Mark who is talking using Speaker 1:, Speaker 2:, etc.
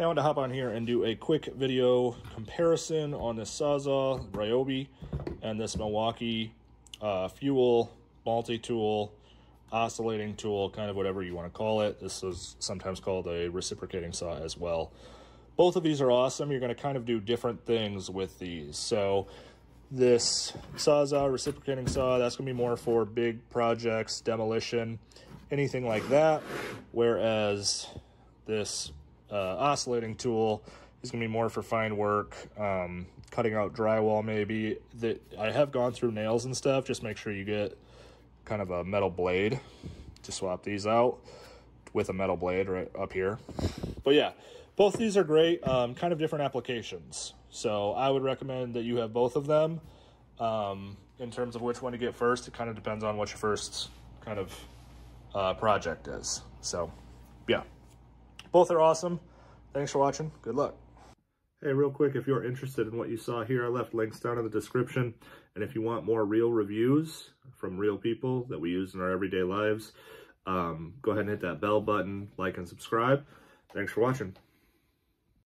Speaker 1: I wanted to hop on here and do a quick video comparison on this Sawzall Ryobi and this Milwaukee uh, Fuel multi-tool oscillating tool, kind of whatever you want to call it. This is sometimes called a reciprocating saw as well. Both of these are awesome. You're going to kind of do different things with these. So this Sawzall reciprocating saw, that's going to be more for big projects, demolition, anything like that. Whereas this uh, oscillating tool is going to be more for fine work, um, cutting out drywall maybe. That I have gone through nails and stuff. Just make sure you get kind of a metal blade to swap these out with a metal blade right up here. But yeah, both these are great, um, kind of different applications. So I would recommend that you have both of them. Um, in terms of which one to get first, it kind of depends on what your first kind of uh, project is. So yeah, both are awesome. Thanks for watching. Good luck. Hey, real quick, if you're interested in what you saw here, I left links down in the description. And if you want more real reviews from real people that we use in our everyday lives, um, go ahead and hit that bell button, like and subscribe. Thanks for watching.